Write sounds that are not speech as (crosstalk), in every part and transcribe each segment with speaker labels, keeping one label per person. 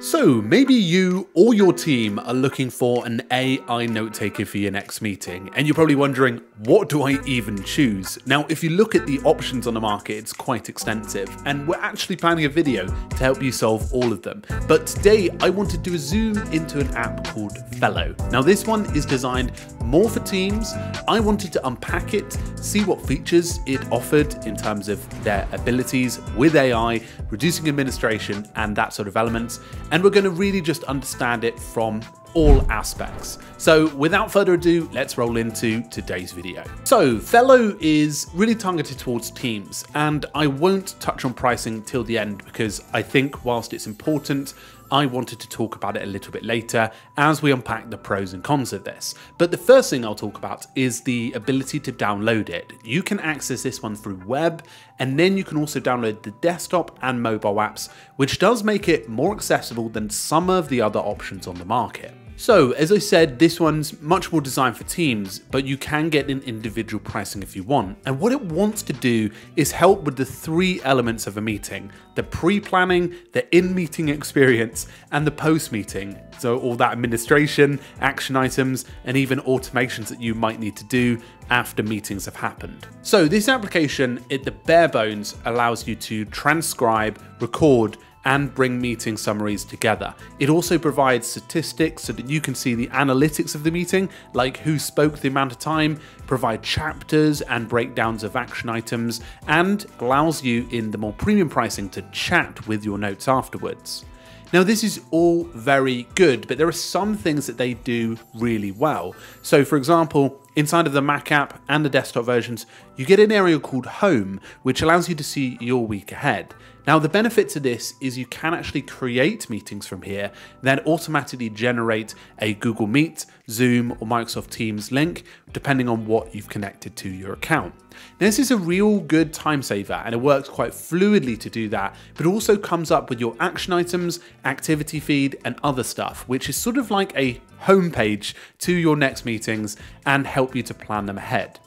Speaker 1: So, maybe you or your team are looking for an AI note taker for your next meeting, and you're probably wondering, what do I even choose? Now, if you look at the options on the market, it's quite extensive, and we're actually planning a video to help you solve all of them. But today, I wanted to zoom into an app called Fellow. Now, this one is designed more for teams. I wanted to unpack it, see what features it offered in terms of their abilities with AI, reducing administration, and that sort of elements and we're going to really just understand it from all aspects. So without further ado, let's roll into today's video. So Fellow is really targeted towards teams and I won't touch on pricing till the end because I think whilst it's important, I wanted to talk about it a little bit later as we unpack the pros and cons of this. But the first thing I'll talk about is the ability to download it. You can access this one through web and then you can also download the desktop and mobile apps, which does make it more accessible than some of the other options on the market. So, as I said, this one's much more designed for teams, but you can get an individual pricing if you want. And what it wants to do is help with the three elements of a meeting the pre planning, the in meeting experience, and the post meeting. So, all that administration, action items, and even automations that you might need to do after meetings have happened. So, this application, at the bare bones, allows you to transcribe, record, and bring meeting summaries together. It also provides statistics so that you can see the analytics of the meeting, like who spoke the amount of time, provide chapters and breakdowns of action items, and allows you in the more premium pricing to chat with your notes afterwards. Now, this is all very good, but there are some things that they do really well. So, for example, inside of the Mac app and the desktop versions, you get an area called Home, which allows you to see your week ahead. Now, the benefit to this is you can actually create meetings from here, then automatically generate a Google Meet, Zoom, or Microsoft Teams link, depending on what you've connected to your account. Now, this is a real good time saver and it works quite fluidly to do that, but also comes up with your action items, activity feed, and other stuff, which is sort of like a homepage to your next meetings and help you to plan them ahead.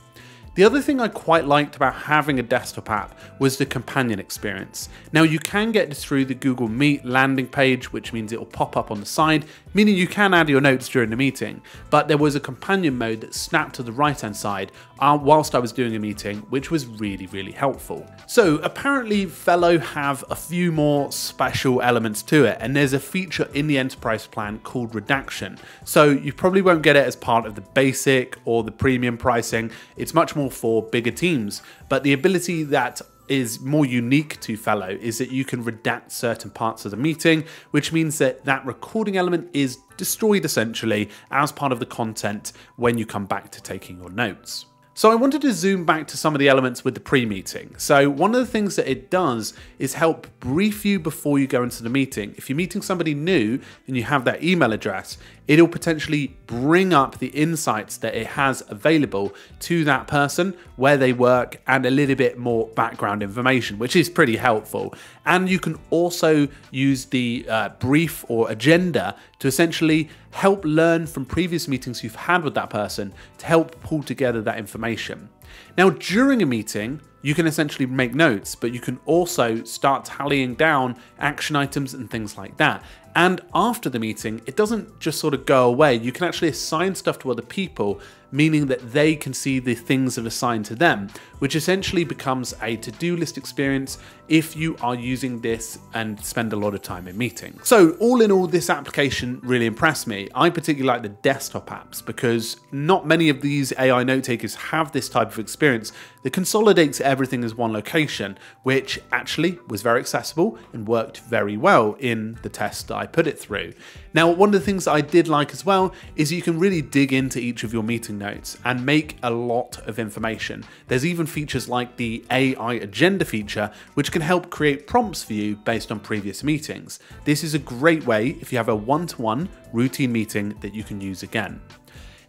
Speaker 1: The other thing I quite liked about having a desktop app was the companion experience. Now you can get this through the Google Meet landing page, which means it will pop up on the side, meaning you can add your notes during the meeting, but there was a companion mode that snapped to the right hand side uh, whilst I was doing a meeting, which was really, really helpful. So apparently Fellow have a few more special elements to it, and there's a feature in the enterprise plan called redaction. So you probably won't get it as part of the basic or the premium pricing. It's much more for bigger teams, but the ability that is more unique to Fellow is that you can redact certain parts of the meeting, which means that that recording element is destroyed essentially as part of the content when you come back to taking your notes. So I wanted to zoom back to some of the elements with the pre-meeting. So one of the things that it does is help brief you before you go into the meeting. If you're meeting somebody new and you have their email address, it'll potentially bring up the insights that it has available to that person, where they work, and a little bit more background information, which is pretty helpful. And you can also use the uh, brief or agenda to essentially help learn from previous meetings you've had with that person to help pull together that information. Now, during a meeting, you can essentially make notes, but you can also start tallying down action items and things like that. And after the meeting, it doesn't just sort of go away. You can actually assign stuff to other people, meaning that they can see the things that are assigned to them, which essentially becomes a to do list experience if you are using this and spend a lot of time in meetings. So, all in all, this application really impressed me. I particularly like the desktop apps because not many of these AI note takers have this type of experience that consolidates everything as one location, which actually was very accessible and worked very well in the test I put it through. Now, one of the things I did like as well is you can really dig into each of your meeting notes and make a lot of information. There's even features like the AI agenda feature, which can help create prompts for you based on previous meetings. This is a great way if you have a one-to-one -one routine meeting that you can use again.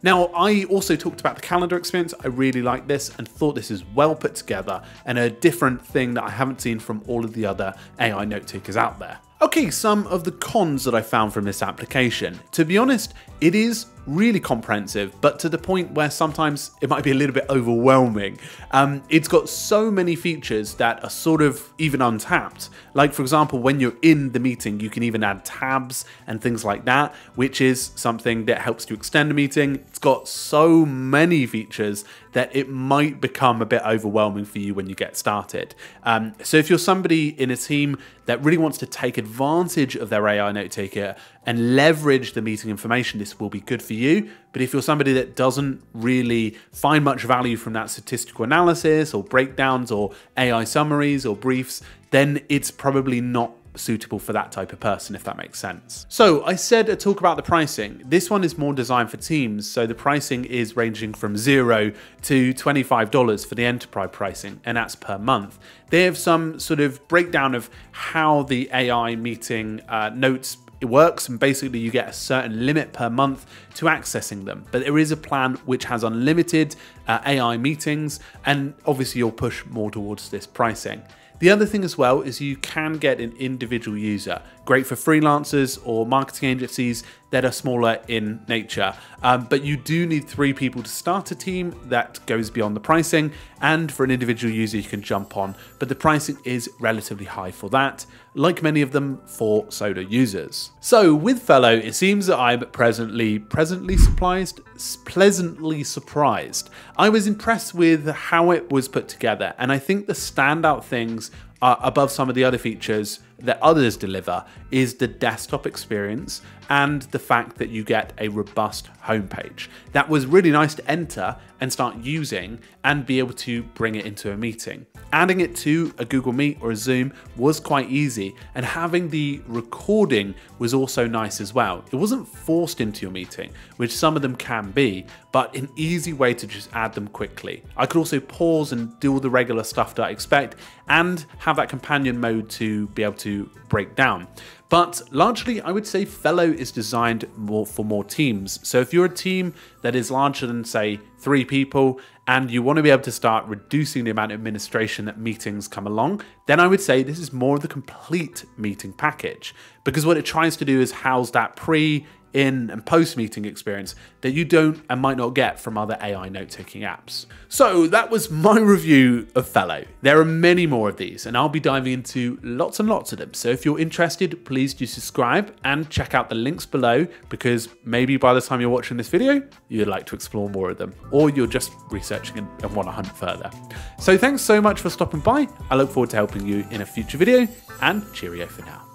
Speaker 1: Now, I also talked about the calendar experience. I really like this and thought this is well put together and a different thing that I haven't seen from all of the other AI note takers out there. Okay, some of the cons that I found from this application. To be honest, it is really comprehensive, but to the point where sometimes it might be a little bit overwhelming. Um, it's got so many features that are sort of even untapped. Like, for example, when you're in the meeting, you can even add tabs and things like that, which is something that helps to extend a meeting. It's got so many features that it might become a bit overwhelming for you when you get started. Um, so if you're somebody in a team that really wants to take advantage of their AI note taker and leverage the meeting information, this will be good for you. You, but if you're somebody that doesn't really find much value from that statistical analysis or breakdowns or AI summaries or briefs, then it's probably not suitable for that type of person, if that makes sense. So I said a talk about the pricing. This one is more designed for teams. So the pricing is ranging from zero to $25 for the enterprise pricing, and that's per month. They have some sort of breakdown of how the AI meeting uh, notes it works and basically you get a certain limit per month to accessing them. But there is a plan which has unlimited uh, ai meetings and obviously you'll push more towards this pricing. The other thing as well is you can get an individual user, great for freelancers or marketing agencies that are smaller in nature. Um, but you do need three people to start a team that goes beyond the pricing. And for an individual user, you can jump on, but the pricing is relatively high for that, like many of them for solo users. So with Fellow, it seems that I'm presently presently surprised, pleasantly surprised. I was impressed with how it was put together, and I think the standout things uh, above some of the other features that others deliver is the desktop experience and the fact that you get a robust homepage. That was really nice to enter and start using and be able to bring it into a meeting. Adding it to a Google Meet or a Zoom was quite easy, and having the recording was also nice as well. It wasn't forced into your meeting, which some of them can be, but an easy way to just add them quickly. I could also pause and do all the regular stuff that I expect and have that companion mode to be able break down. But largely, I would say Fellow is designed more for more teams. So if you're a team that is larger than, say, three people, and you want to be able to start reducing the amount of administration that meetings come along, then I would say this is more of the complete meeting package. Because what it tries to do is house that pre, in and post meeting experience that you don't and might not get from other AI note taking apps. So that was my (laughs) review of Fellow. There are many more of these and I'll be diving into lots and lots of them. So if you're interested, please do subscribe and check out the links below because maybe by the time you're watching this video, you'd like to explore more of them or you're just researching and, and want to hunt further. So thanks so much for stopping by. I look forward to helping you in a future video and cheerio for now.